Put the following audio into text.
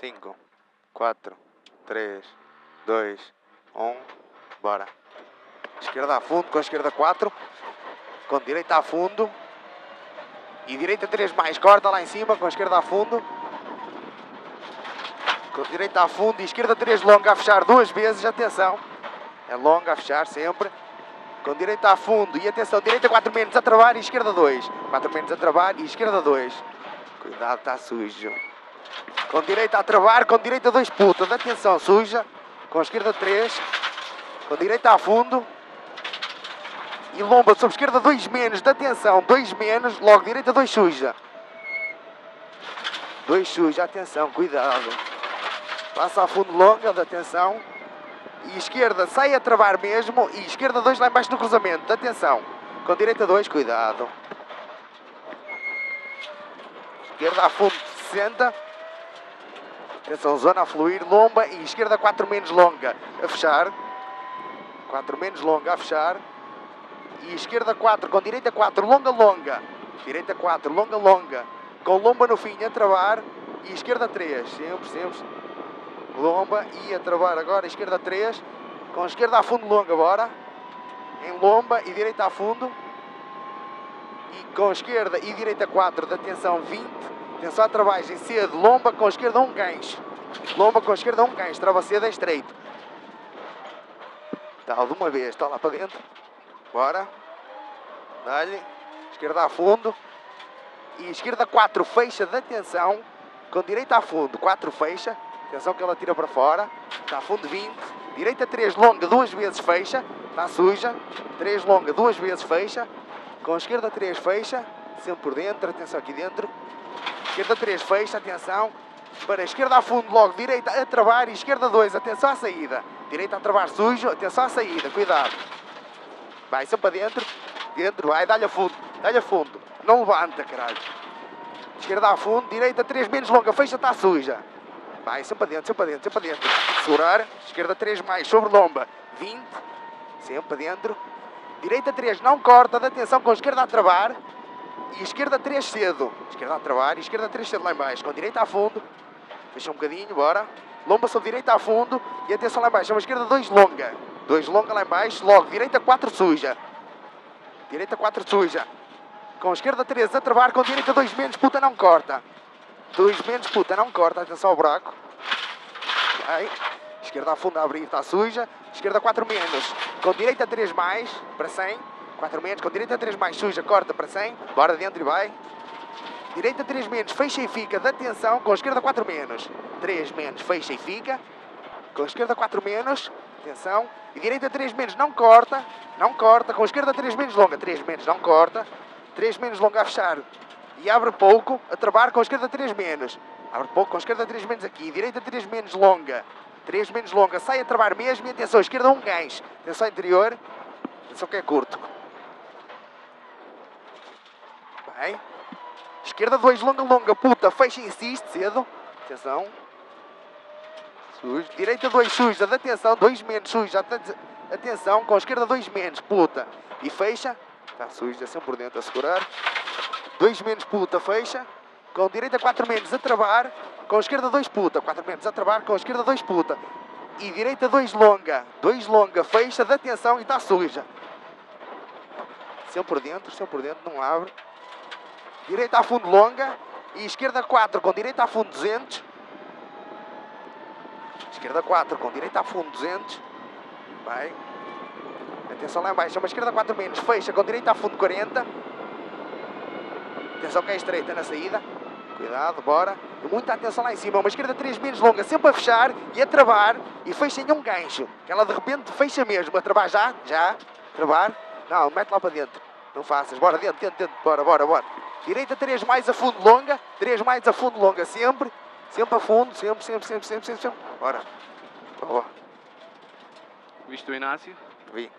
5, 4, 3, 2, 1, bora. Esquerda a fundo, com a esquerda 4, com direita a fundo. E direita 3 mais, corta lá em cima, com a esquerda a fundo. Com direita a fundo e esquerda 3 longa a fechar duas vezes, atenção. É longa a fechar sempre. Com direita a fundo e atenção, direita 4 menos a travar e esquerda 2. 4 menos a travar e esquerda 2. Cuidado, está sujo. Com direita a travar, com direita 2 putas. Atenção, suja. Com esquerda 3. Com direita a fundo. E lomba sobre esquerda 2 menos. Atenção, 2 menos. Logo direita 2 suja. 2 suja, atenção, cuidado. Passa a fundo longa, atenção. E esquerda sai a travar mesmo. E esquerda 2 lá embaixo no cruzamento, atenção. Com direita 2, cuidado. Esquerda a fundo, 60. Atenção, zona a fluir, lomba e esquerda 4 menos longa a fechar. 4 menos longa a fechar. E esquerda 4, com direita 4, longa, longa. Direita 4, longa, longa. Com lomba no fim a travar. E esquerda 3, sempre, sempre. Lomba e a travar agora, esquerda 3. Com esquerda a fundo longa, bora. Em lomba e direita a fundo. E com esquerda e direita 4, de atenção 20. Atenção à travagem cedo, lomba com esquerda um gancho. Lomba com esquerda um gancho, trava cedo é estreito. Tal de uma vez, está lá para dentro. Bora. Dá-lhe. Esquerda a fundo. E esquerda 4, fecha de atenção. Com direita a fundo, 4 fecha. Atenção que ela tira para fora. Está a fundo 20. Direita 3 longa, duas vezes fecha. Está suja. 3 longa, duas vezes fecha. Com esquerda 3 fecha. Sempre por dentro. Atenção aqui dentro. Esquerda 3 fecha. Atenção. Para a esquerda a fundo logo. Direita a travar. E esquerda 2. Atenção à saída. Direita a travar sujo. Atenção à saída. Cuidado. Vai sempre para dentro. Dentro. Vai. Dá-lhe a fundo. Dá-lhe a fundo. Não levanta, caralho. Esquerda a fundo. Direita 3 menos longa. Fecha. Está suja. Vai, sempre para dentro, sempre para dentro, sempre para dentro. Segurar, esquerda 3 mais, sobre lomba, 20, sempre para dentro. Direita 3, não corta, de atenção com a esquerda a travar. E esquerda 3 cedo. Esquerda a travar e esquerda 3 cedo lá embaixo. Com direita a fundo. Fecha um bocadinho, bora. Lomba sobre direita a fundo. E atenção lá embaixo. Uma esquerda 2 longa. 2 longa lá embaixo. Logo, direita 4 suja. Direita 4 suja. Com esquerda 3 a travar. Com direita 2 menos. Puta, não corta. 2 menos, puta, não corta, atenção ao buraco. Vai. Esquerda a fundo a abrir, está suja. Esquerda 4 menos. Com direita 3 mais, para 100. 4 menos, com direita 3 mais, suja, corta para 100. Bora dentro e vai. Direita 3 menos, fecha e fica, de atenção. Com esquerda 4 menos. 3 menos, fecha e fica. Com esquerda 4 menos, atenção. E direita 3 menos, não corta. Não corta. Com esquerda 3 menos, longa. 3 menos, não corta. 3 menos, longa a fechar e abre pouco, a travar com a esquerda 3 menos. Abre pouco com a esquerda 3 menos aqui, direita 3 menos longa. 3 menos longa, sai a travar mesmo e atenção, esquerda um gancho. Atenção interior, atenção que é curto. Bem. Esquerda 2 longa, longa, puta, fecha e insiste, cedo. Atenção. Sujo. Direita 2 suja, atenção, 2 menos suja. Atenção, com a esquerda 2 menos, puta. E fecha. Está suja, sempre por dentro a segurar. 2 menos puta, fecha. Com direita 4 menos a travar. Com esquerda 2 puta. 4 menos a travar. Com esquerda 2 puta. E direita 2 longa. 2 longa, fecha. Atenção e está suja. Sempre por dentro, sempre por dentro. Não abre. Direita a fundo longa. E esquerda 4 com direita a fundo 200. Esquerda 4 com direita a fundo 200. Vai. Atenção lá embaixo. Uma esquerda 4 menos. Fecha com direita a fundo 40. Atenção que é estreita na saída. Cuidado, bora. E muita atenção lá em cima. Uma esquerda 3 menos longa, sempre a fechar e a travar. E fecha em um gancho. Que ela de repente fecha mesmo. A travar já, já. Travar. Não, mete lá para dentro. Não faças. Bora dentro, dentro, dentro. Bora, bora, bora. Direita 3 mais a fundo longa. 3 mais a fundo longa sempre. Sempre a fundo. Sempre, sempre, sempre, sempre, sempre. sempre. Bora. Bora. Viste o Inácio? Vi.